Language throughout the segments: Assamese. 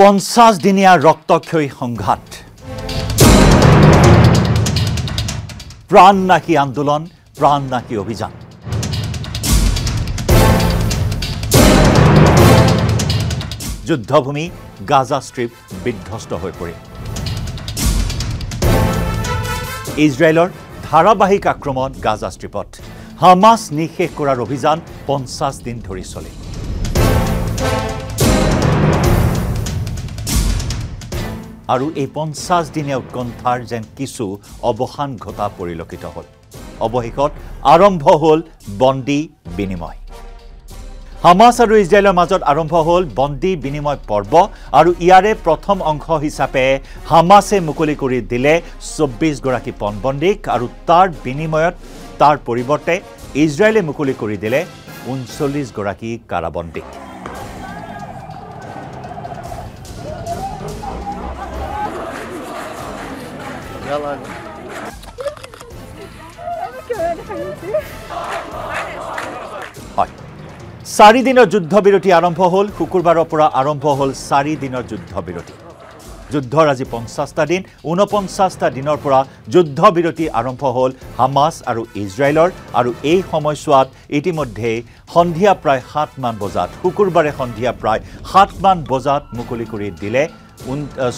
পঞ্চাছ দিনীয়া ৰক্তক্ষয়ী সংঘাত। প্ৰাণ নাশী আন্দোলন প্ৰাণ নাশী অভিযান। যুদ্ধভূমি গাজা ষ্ট্ৰীপ বিধ্বস্ত হৈ পৰিল ইজৰাইলৰ ধাৰাবাহিক আক্ৰমণ গাজা ষ্ট্ৰীপত। হামাছ নিঃশেষ কৰাৰ অভিযান পঞ্চাছ দিন ধৰি চলিল আৰু এই পঞ্চাছ দিনীয়া উৎকণ্ঠাৰ যেন কিছু অৱসান ঘটা পৰিলক্ষিত হ'ল। অৱশেষত আৰম্ভ হ'ল বন্দী বিনিময়। হামাছ আৰু ইজৰাইলৰ মাজত আৰম্ভ হ'ল বন্দী বিনিময় পৰ্ব আৰু ইয়াৰে প্ৰথম অংশ হিচাপে হামাছে মুকলি কৰি দিলে চৌব্বিছগৰাকী পণবন্দীক আৰু তাৰ বিনিময়ত তাৰ পৰিৱৰ্তে ইজৰাইলে মুকলি কৰি দিলে ঊনচল্লিছগৰাকী কাৰাবন্দীক। Got a lot হয় চাৰিদিনৰ যুদ্ধবিৰতি আৰম্ভ হ'ল শুকুৰবাৰৰ পৰা আৰম্ভ হ'ল চাৰিদিনৰ যুদ্ধবিৰতি। যুদ্ধৰ আজি পঞ্চাছটা দিন ঊনপঞ্চাছটা দিনৰ পৰা যুদ্ধবিৰতি আৰম্ভ হ'ল হামাছ আৰু ইজৰাইলৰ আৰু এই সময়ছোৱাত ইতিমধ্যেই সন্ধিয়া প্ৰায় সাতমান বজাত শুকুৰবাৰে সন্ধিয়া প্ৰায় সাতমান বজাত মুকলি কৰি দিলে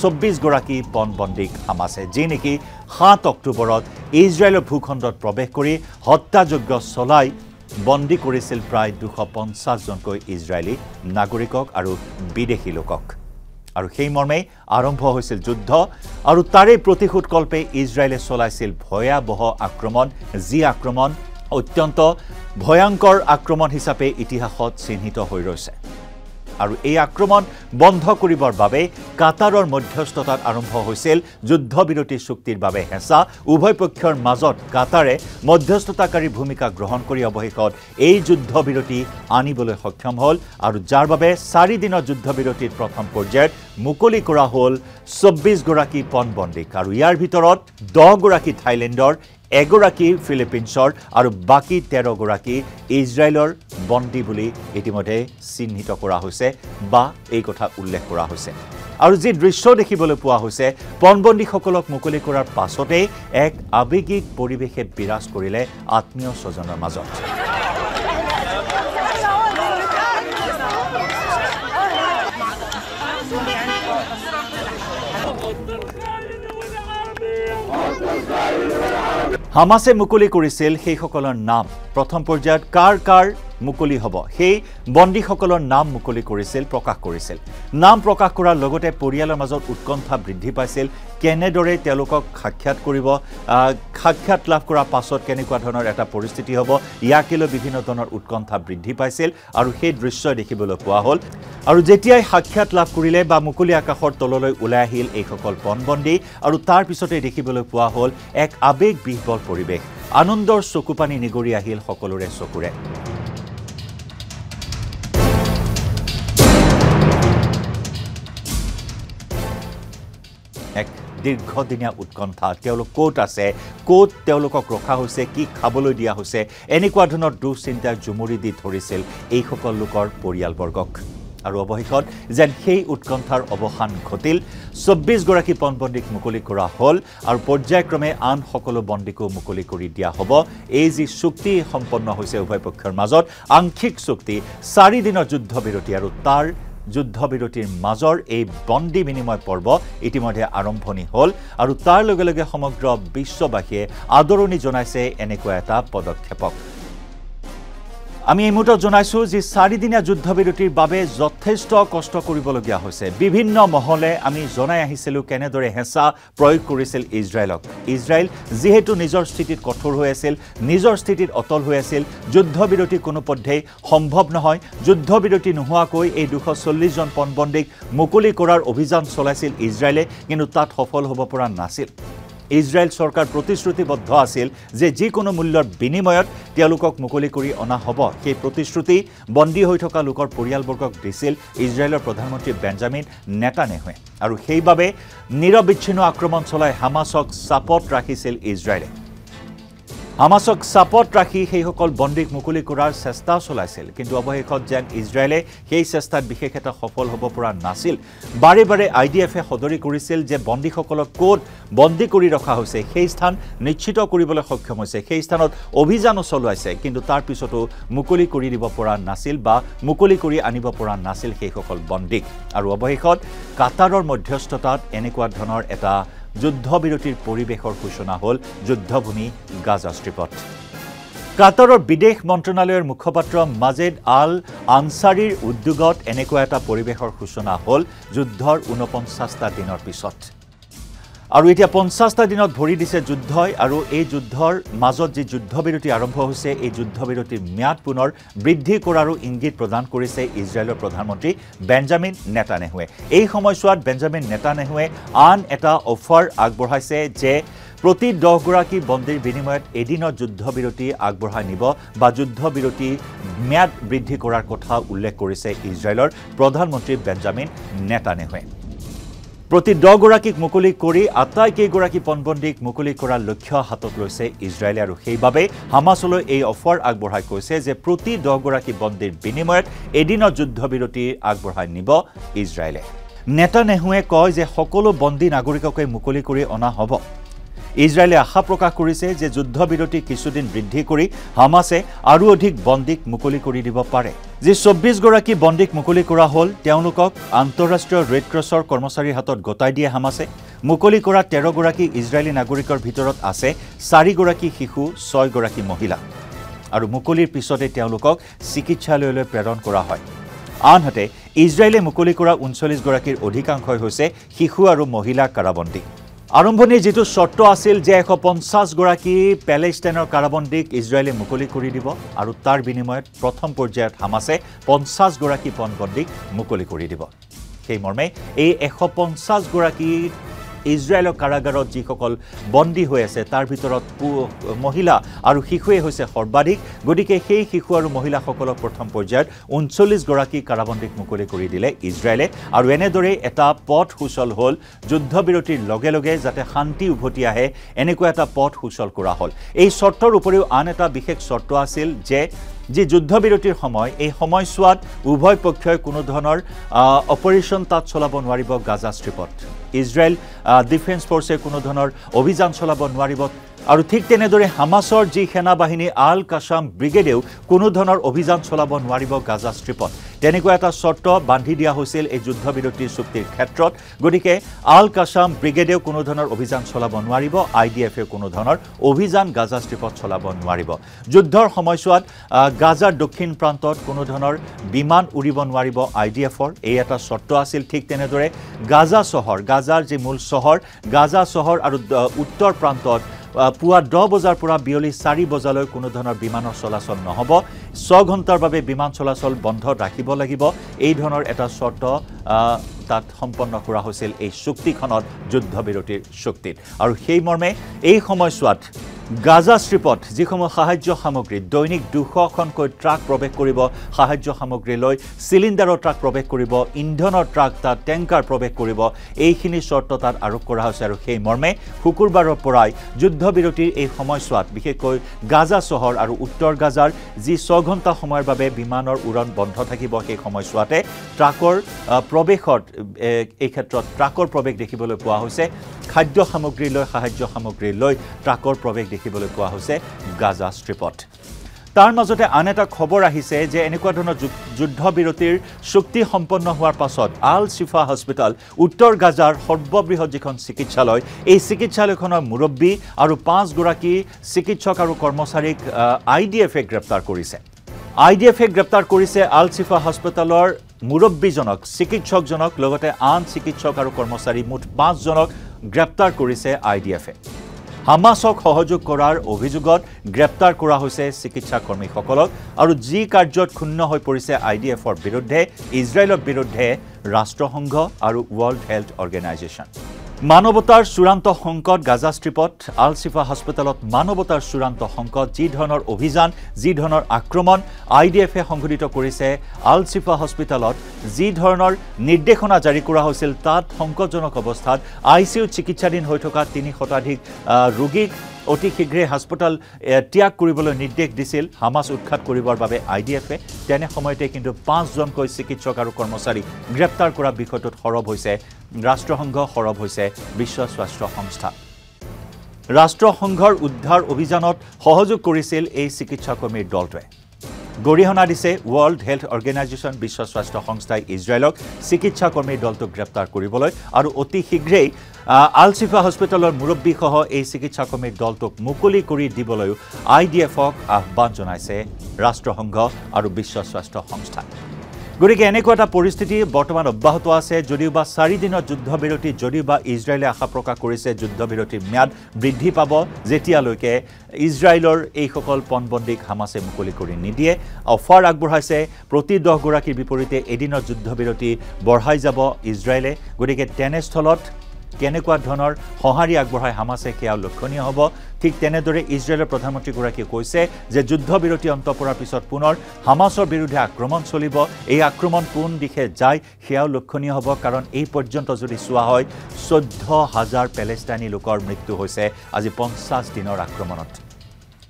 চৌব্বিছগৰাকী পণবন্দীক হামাছে যি নেকি সাত অক্টোবৰত ইজৰাইলৰ ভূখণ্ডত প্ৰৱেশ কৰি হত্যাযজ্ঞ চলাই বন্দী কৰিছিল প্ৰায় দুশ পঞ্চাছজনকৈ ইজৰাইলী নাগৰিকক আৰু বিদেশী লোকক। আৰু সেই মৰ্মে আৰম্ভ হৈছিল যুদ্ধ আৰু তাৰে প্ৰতিশোধকল্পে ইজৰাইলে চলাইছিল ভয়াৱহ আক্ৰমণ যি আক্ৰমণ অত্যন্ত ভয়ংকৰ আক্ৰমণ হিচাপে ইতিহাসত চিহ্নিত হৈ ৰৈছে। আৰু এই আক্ৰমণ বন্ধ কৰিবৰ বাবে কাটাৰৰ মধ্যস্থতাত আৰম্ভ হৈছিল যুদ্ধবিৰতি চুক্তিৰ বাবে হেঁচা। উভয় পক্ষৰ মাজত কাটাৰে মধ্যস্থতাকাৰী ভূমিকা গ্ৰহণ কৰি অৱশেষত এই যুদ্ধবিৰতি আনিবলৈ সক্ষম হ'ল আৰু যাৰ বাবে চাৰিদিনৰ যুদ্ধবিৰতিৰ প্ৰথম পৰ্যায়ত মুকলি কৰা হ'ল চৌব্বিছগৰাকী পণবন্দীক আৰু ইয়াৰ ভিতৰত দহগৰাকী থাইলেণ্ডৰ এগৰাকী ফিলিপিনছৰ আৰু বাকী তেৰগৰাকী ইজৰাইলৰ বন্দী বুলি ইতিমধ্যে চিহ্নিত কৰা হৈছে বা এই কথা উল্লেখ কৰা হৈছে। আৰু যি দৃশ্য দেখিবলৈ পোৱা হৈছে পণবন্দীসকলক মুকলি কৰাৰ পাছতেই এক আৱেগিক পৰিৱেশে বিৰাজ কৰিলে আত্মীয় স্বজনৰ মাজত। হামাছে মুকলি কৰিছিল সেইসকলৰ নাম। প্ৰথম পৰ্যায়ত কাৰ কাৰ মুকলি হ'ব। সেই বন্দীসকলৰ নাম মুকলি কৰিছিল প্ৰকাশ কৰিছিল। নাম প্ৰকাশ কৰাৰ লগতে পৰিয়ালৰ মাজত উৎকণ্ঠা বৃদ্ধি পাইছিল। কেনেদৰে তেওঁলোকক সাক্ষাৎ কৰিব সাক্ষাৎ লাভ কৰাৰ পাছত কেনেকুৱা ধৰণৰ এটা পৰিস্থিতি হ'ব ইয়াকে লৈ বিভিন্ন ধৰণৰ উৎকণ্ঠা বৃদ্ধি পাইছিল আৰু সেই দৃশ্য দেখিবলৈ পোৱা হ'ল। আৰু যেতিয়াই সাক্ষাৎ লাভ কৰিলে বা মুকলি আকাশৰ তললৈ ওলাই আহিল এইসকল পণবন্দী আৰু তাৰ পিছতেই দেখিবলৈ পোৱা হ'ল এক আৱেগ বিহ্বল পৰিৱেশ। আনন্দৰ চকুপানী নিগৰি আহিল সকলোৰে চকুৰে। দীৰ্ঘদিনীয়া উৎকণ্ঠা। তেওঁলোক ক'ত আছে? ক'ত তেওঁলোকক ৰখা হৈছে? কি খাবলৈ দিয়া হৈছে? এনেকুৱা ধৰণৰ দুশ্চিন্তাই জুমুৰি দি ধৰিছিল এইসকল লোকৰ পৰিয়ালবৰ্গক। আৰু অৱশেষত যেন সেই উৎকণ্ঠাৰ অৱসান ঘটিল চৌব্বিছগৰাকী পণবন্দীক মুকলি কৰা হ'ল আৰু পৰ্যায়ক্ৰমে আন সকলো বন্দীকো মুকলি কৰি দিয়া হ'ব। এই যি চুক্তি সম্পন্ন হৈছে উভয় পক্ষৰ মাজত আংশিক চুক্তি চাৰিদিনৰ যুদ্ধবিৰতি আৰু তাৰ যুদ্ধবিৰতিৰ মাজৰ এই বন্দী বিনিময় পৰ্ব ইতিমধ্যে আৰম্ভণি হ'ল আৰু তাৰ লগে লগে সমগ্ৰ বিশ্ববাসীয়ে আদৰণি জনাইছে এনেকুৱা এটা পদক্ষেপক। আমি এই মুহূৰ্তত জনাইছোঁ যে চাৰিদিনীয়া যুদ্ধবিৰতিৰ বাবে যথেষ্ট কষ্ট কৰিবলগীয়া হৈছে। বিভিন্ন মহলে আমি জনাই আহিছিলোঁ কেনেদৰে হেঁচা প্ৰয়োগ কৰিছিল ইজৰাইলক। ইজৰাইল যিহেতু নিজৰ স্থিতিত কঠোৰ হৈ আছিল নিজৰ স্থিতিত অটল হৈ আছিল যুদ্ধবিৰতি কোনোপধ্যেই সম্ভৱ নহয়। যুদ্ধবিৰতি নোহোৱাকৈ এই দুশ চল্লিছজন পণবন্দীক মুকলি কৰাৰ অভিযান চলাইছিল ইজৰাইলে কিন্তু তাত সফল হ'ব পৰা নাছিল। ইজৰাইল চৰকাৰ প্ৰতিশ্ৰুতিবদ্ধ আছিল যে যিকোনো মূল্যৰ বিনিময়ত তেওঁলোকক মুকলি কৰি অনা হ'ব। সেই প্ৰতিশ্ৰুতি বন্দী হৈ থকা লোকৰ পৰিয়ালবৰ্গক দিছিল ইজৰাইলৰ প্ৰধানমন্ত্ৰী বেঞ্জামিন নেতানেহুৱে। আৰু সেইবাবে নিৰবিচ্ছিন্ন আক্ৰমণ চলাই হামাছক চাপত ৰাখিছিল ইজৰাইলে। হামাছক চাপত ৰাখি সেইসকল বন্দীক মুকলি কৰাৰ চেষ্টা চলাইছিল। কিন্তু অৱশেষত যেন ইজৰাইলে সেই চেষ্টাত বিশেষ এটা সফল হ'ব পৰা নাছিল। বাৰে বাৰে আই ডি এফে সদৰি কৰিছিল যে বন্দীসকলক ক'ত বন্দী কৰি ৰখা হৈছে সেই স্থান নিশ্চিত কৰিবলৈ সক্ষম হৈছে। সেই স্থানত অভিযানো চলোৱাইছে কিন্তু তাৰ পিছতো মুকলি কৰি দিব পৰা নাছিল বা মুকলি কৰি আনিব পৰা নাছিল সেইসকল বন্দীক। আৰু অৱশেষত কাটাৰৰ মধ্যস্থতাত এনেকুৱা ধৰণৰ এটা যুদ্ধবিৰতিৰ পৰিৱেশৰ সূচনা হ'ল যুদ্ধভূমি গাজা ষ্ট্ৰীপত। কাটাৰৰ বিদেশ মন্ত্ৰণালয়ৰ মুখপাত্ৰ মাজেদ আল আনচাৰীৰ উদ্যোগত এনেকুৱা এটা পৰিৱেশৰ সূচনা হ'ল যুদ্ধৰ ঊনপঞ্চাছটা দিনৰ পিছত। আৰু এতিয়া পঞ্চাছটা দিনত ভৰি দিছে যুদ্ধই আৰু এই যুদ্ধৰ মাজত যি যুদ্ধবিৰতি আৰম্ভ হৈছে এই যুদ্ধবিৰতিৰ ম্যাদ পুনৰ বৃদ্ধি কৰাৰো ইংগিত প্ৰদান কৰিছে ইজৰাইলৰ প্ৰধানমন্ত্ৰী বেঞ্জামিন নেতানেহুৱে। এই সময়ছোৱাত বেঞ্জামিন নেতানেহুৱে আন এটা অফাৰ আগবঢ়াইছে যে প্ৰতি দহগৰাকী বন্দীৰ বিনিময়ত এদিনত যুদ্ধবিৰতি আগবঢ়াই নিব বা যুদ্ধবিৰতি ম্যাদ বৃদ্ধি কৰাৰ কথা উল্লেখ কৰিছে ইজৰাইলৰ প্ৰধানমন্ত্ৰী বেঞ্জামিন নেতানেহুৱে। প্ৰতি দহগৰাকীক মুকলি কৰি আটাইকেইগৰাকী পণবন্দীক মুকলি কৰাৰ লক্ষ্য হাতত লৈছে ইজৰাইলে আৰু সেইবাবে হামাছলৈ এই অফাৰ আগবঢ়াই কৈছে যে প্ৰতি দহগৰাকী বন্দীৰ বিনিময়ত এদিনত যুদ্ধবিৰতি আগবঢ়াই নিব ইজৰাইলে। নেতানেহুৱে কয় যে সকলো বন্দী নাগৰিককে মুকলি কৰি অনা হ'ব। ইজৰাইলে আশা প্ৰকাশ কৰিছে যে যুদ্ধবিৰতি কিছুদিন বৃদ্ধি কৰি হামাছে আৰু অধিক বন্দীক মুকলি কৰি দিব পাৰে। যি চৌব্বিছগৰাকী বন্দীক মুকলি কৰা হ'ল তেওঁলোকক আন্তঃৰাষ্ট্ৰীয় ৰেড ক্ৰছৰ কৰ্মচাৰীৰ হাতত গতাই দিয়ে হামাছে। মুকলি কৰা তেৰগৰাকী ইজৰাইলী নাগৰিকৰ ভিতৰত আছে চাৰিগৰাকী শিশু ছয়গৰাকী মহিলা। আৰু মুকলিৰ পিছতে তেওঁলোকক চিকিৎসালয়লৈ প্ৰেৰণ কৰা হয়। আনহাতে ইজৰাইলে মুকলি কৰা ঊনচল্লিছগৰাকীৰ অধিকাংশই হৈছে শিশু আৰু মহিলা কাৰাবন্দী। আৰম্ভণিৰ যিটো চৰ্ত আছিল যে এশ পঞ্চাছগৰাকী পেলেষ্টাইনৰ কাৰাবন্দীক ইজৰাইলে মুকলি কৰি দিব আৰু তাৰ বিনিময়ত প্ৰথম পৰ্যায়ত হামাছে পঞ্চাছগৰাকী পণবন্দীক মুকলি কৰি দিব। সেইমৰ্মে এই এশ পঞ্চাছগৰাকী ইজৰাইলৰ কাৰাগাৰত যিসকল বন্দী হৈ আছে তাৰ ভিতৰত মহিলা আৰু শিশুৱে হৈছে সৰ্বাধিক। গতিকে সেই শিশু আৰু মহিলাসকলক প্ৰথম পৰ্যায়ত ঊনচল্লিছগৰাকী কাৰাবন্দীক মুকলি কৰি দিলে ইজৰাইলে। আৰু এনেদৰেই এটা পথ সুচল হ'ল। যুদ্ধবিৰতিৰ লগে লগে যাতে শান্তি উভতি আহে এনেকুৱা এটা পথ সুচল কৰা হ'ল। এই চৰ্তৰ উপৰিও আন এটা বিশেষ চৰ্ত আছিল যে যি যুদ্ধবিৰতিৰ সময় এই সময়ছোৱাত উভয় পক্ষই কোনো ধৰণৰ অপাৰেশ্যন তাত চলাব নোৱাৰিব গাজা ষ্ট্ৰীপত। ইজৰাইল ডিফেন্স ফ'ৰ্চে কোনো ধৰণৰ অভিযান চলাব নোৱাৰিব আৰু ঠিক তেনেদৰে হামাছৰ যি সেনা বাহিনী আল কাছাম ব্ৰিগেডেও কোনো ধৰণৰ অভিযান চলাব নোৱাৰিব গাজা ষ্ট্ৰীপত। তেনেকুৱা এটা চৰ্ত বান্ধি দিয়া হৈছিল এই যুদ্ধবিৰতিৰ চুক্তিৰ ক্ষেত্ৰত। গতিকে আল কাছাম ব্ৰিগেডেও কোনো ধৰণৰ অভিযান চলাব নোৱাৰিব আই ডি এফেও কোনো ধৰণৰ অভিযান গাজা ষ্ট্ৰীপত চলাব নোৱাৰিব। যুদ্ধৰ সময়ছোৱাত গাজাৰ দক্ষিণ প্ৰান্তত কোনো ধৰণৰ বিমান উৰিব নোৱাৰিব আই ডি এফৰ। এই এটা চৰ্ত আছিল ঠিক তেনেদৰে গাজা চহৰ গাজাৰ যি মূল চহৰ গাজা চহৰ আৰু উত্তৰ প্ৰান্তত পুৱা দহ বজাৰ পৰা বিয়লি চাৰি বজালৈ কোনো ধৰণৰ বিমানৰ চলাচল নহ'ব। ছঘণ্টাৰ বাবে বিমান চলাচল বন্ধ ৰাখিব লাগিব। এই ধৰণৰ এটা চৰ্ত তাত সম্পন্ন কৰা হৈছিল এই চুক্তিখনত যুদ্ধবিৰতিৰ চুক্তিত আৰু সেইমৰ্মে এই সময়ছোৱাত গাজা ষ্ট্ৰীপত যিসমূহ সাহায্য সামগ্ৰী দৈনিক দুশখনকৈ ট্ৰাক প্ৰৱেশ কৰিব সাহায্য সামগ্ৰী লৈ চিলিণ্ডাৰৰ ট্ৰাক প্ৰৱেশ কৰিব ইন্ধনৰ ট্ৰাক তাত টেংকাৰ প্ৰৱেশ কৰিব এইখিনি চৰ্ত তাত আৰোপ কৰা হৈছে। আৰু সেই মৰ্মে শুকুৰবাৰৰ পৰাই যুদ্ধবিৰতিৰ এই সময়ছোৱাত বিশেষকৈ গাজা চহৰ আৰু উত্তৰ গাজাৰ যি ছঘণ্টা সময়ৰ বাবে বিমানৰ উৰণ বন্ধ থাকিব সেই সময়ছোৱাতে ট্ৰাকৰ প্ৰৱেশত এই ক্ষেত্ৰত ট্ৰাকৰ প্ৰৱেশ দেখিবলৈ পোৱা হৈছে। খাদ্য সামগ্ৰী লৈ সাহায্য সামগ্ৰী লৈ ট্ৰাকৰ প্ৰৱেশ দেখিবলৈ পোৱা হৈছে গাজা ষ্ট্ৰীপত। তাৰ মাজতে আন এটা খবৰ আহিছে যে এনেকুৱা ধৰণৰ যুদ্ধবিৰতিৰ চুক্তি সম্পন্ন হোৱাৰ পাছত আল চিফা হস্পিটেল উত্তৰ গাজাৰ সৰ্ববৃহৎ যিখন চিকিৎসালয় এই চিকিৎসালয়খনৰ মুৰব্বী আৰু পাঁচগৰাকী চিকিৎসক আৰু কৰ্মচাৰীক আই ডি এফে গ্ৰেপ্তাৰ কৰিছে। আই ডি এফে গ্ৰেপ্তাৰ কৰিছে আল চিফা হস্পিটেলৰ মুৰব্বীজনক চিকিৎসকজনক লগতে আন চিকিৎসক আৰু কৰ্মচাৰী মুঠ পাঁচজনক গ্ৰেপ্তাৰ কৰিছে আই ডি এফে। হামাছক সহযোগ কৰাৰ অভিযোগত গ্ৰেপ্তাৰ কৰা হৈছে চিকিৎসা কৰ্মীসকলক আৰু যি কাৰ্যত ক্ষুণ্ণ হৈ পৰিছে আই ডি এফৰ বিৰুদ্ধে ইজৰাইলৰ বিৰুদ্ধে ৰাষ্ট্ৰসংঘ আৰু ৱৰ্ল্ড হেল্থ অৰ্গেনাইজেশ্যন মানৱতাৰ চূড়ান্ত সংকট গাজা ষ্ট্ৰীপত আল চিফা হস্পিটেলত মানৱতাৰ চূড়ান্ত সংকট যি ধৰণৰ অভিযান যি ধৰণৰ আক্ৰমণ আই ডি এফে সংঘটিত কৰিছে আল চিফা হস্পিটেলত যি ধৰণৰ নিৰ্দেশনা জাৰি কৰা হৈছিল তাত সংকটজনক অৱস্থাত আই চি ইউত চিকিৎসাধীন হৈ থকা তিনি শতাধিক ৰোগীক অতি শীঘ্ৰে হাস্পতাল ত্যাগ কৰিবলৈ নিৰ্দেশ দিছিল। হামাছ উৎখাত কৰিবৰ বাবে আই ডি এফে। তেনে সময়তে কিন্তু পাঁচজনকৈ চিকিৎসক আৰু কৰ্মচাৰী গ্ৰেপ্তাৰ কৰা বিষয়টোত সৰব হৈছে। ৰাষ্ট্ৰসংঘ সৰব হৈছে বিশ্ব স্বাস্থ্য সংস্থা। ৰাষ্ট্ৰসংঘৰ উদ্ধাৰ অভিযানত সহযোগ কৰিছিল এই চিকিৎসাকৰ্মীৰ দলটোৱে। গৰিহণা দিছে ৱৰ্ল্ড হেল্থ অৰ্গেনাইজেশ্যন বিশ্ব স্বাস্থ্য সংস্থাই ইজৰাইলক চিকিৎসাকৰ্মীৰ দলটোক গ্ৰেপ্তাৰ কৰিবলৈ আৰু অতি শীঘ্ৰেই আলচিফা হস্পিটেলৰ মুৰব্বীসহ এই চিকিৎসাকৰ্মীৰ দলটোক মুকলি কৰি দিবলৈও আই ডি এফক আহ্বান জনাইছে ৰাষ্ট্ৰসংঘ আৰু বিশ্ব স্বাস্থ্য সংস্থাই। গতিকে এনেকুৱা এটা পৰিস্থিতি বৰ্তমান অব্যাহত আছে যদিও বা চাৰিদিনৰ যুদ্ধবিৰতি যদিও বা ইজৰাইলে আশা প্ৰকাশ কৰিছে যুদ্ধবিৰতিৰ ম্যাদ বৃদ্ধি পাব যেতিয়ালৈকে ইজৰাইলৰ এইসকল পণবন্দীক হামাছে মুকলি কৰি নিদিয়ে। অফাৰ আগবঢ়াইছে প্ৰতি দহগৰাকীৰ বিপৰীতে এদিনৰ যুদ্ধবিৰতি বঢ়াই যাব ইজৰাইলে। গতিকে তেনেস্থলত কেনেকুৱা ধৰণৰ সঁহাৰি আগবঢ়াই হামাছে সেয়া লক্ষণীয় হ'ব। ঠিক তেনেদৰে ইজৰাইলৰ প্ৰধানমন্ত্ৰীগৰাকীয়ে কৈছে যে যুদ্ধবিৰতি অন্ত পৰাৰ পিছত পুনৰ হামাছৰ বিৰুদ্ধে আক্ৰমণ চলিব। এই আক্ৰমণ কোন দিশে যায় সেয়াও লক্ষণীয় হ'ব কাৰণ এই পৰ্যন্ত যদি চোৱা হয় চৈধ্য হাজাৰ পেলেষ্টাইনী লোকৰ মৃত্যু হৈছে আজি পঞ্চাছ দিনৰ আক্ৰমণত।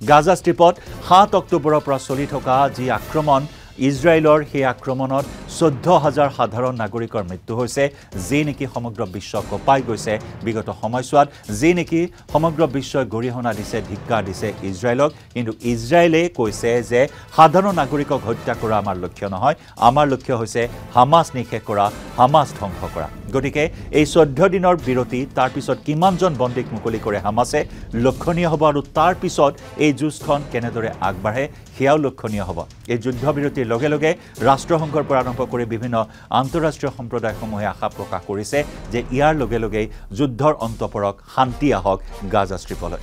গাজা ষ্ট্ৰীপত সাত অক্টোবৰৰ পৰা চলি থকা যি আক্ৰমণ ইজৰাইলৰ সেই আক্ৰমণত চৈধ্য হাজাৰ সাধাৰণ নাগৰিকৰ মৃত্যু হৈছে যি নেকি সমগ্ৰ বিশ্ব কঁপাই গৈছে। বিগত সময়ছোৱাত যি নেকি সমগ্ৰ বিশ্বই গৰিহণা দিছে ধিক্কাৰ দিছে ইজৰাইলক। কিন্তু ইজৰাইলে কৈছে যে সাধাৰণ নাগৰিকক হত্যা কৰা আমাৰ লক্ষ্য নহয়। আমাৰ লক্ষ্য হৈছে হামাছ নিষেধ কৰা হামাছ ধ্বংস কৰা। গতিকে এই চৈধ্য দিনৰ বিৰতি তাৰপিছত কিমানজন বন্দীক মুকলি কৰে হামাছে লক্ষণীয় হ'ব আৰু তাৰপিছত এই যুঁজখন কেনেদৰে আগবাঢ়ে সেয়াও লক্ষণীয় হ'ব। এই যুদ্ধবিৰতিৰ লগে লগে ৰাষ্ট্ৰসংঘৰ পৰা আৰম্ভ কৰি বিভিন্ন আন্তঃৰাষ্ট্ৰীয় সম্প্ৰদায়সমূহে আশা প্ৰকাশ কৰিছে যে ইয়াৰ লগে লগেই যুদ্ধৰ অন্ত পৰক শান্তি আহক গাজা ষ্ট্ৰীপলৈ।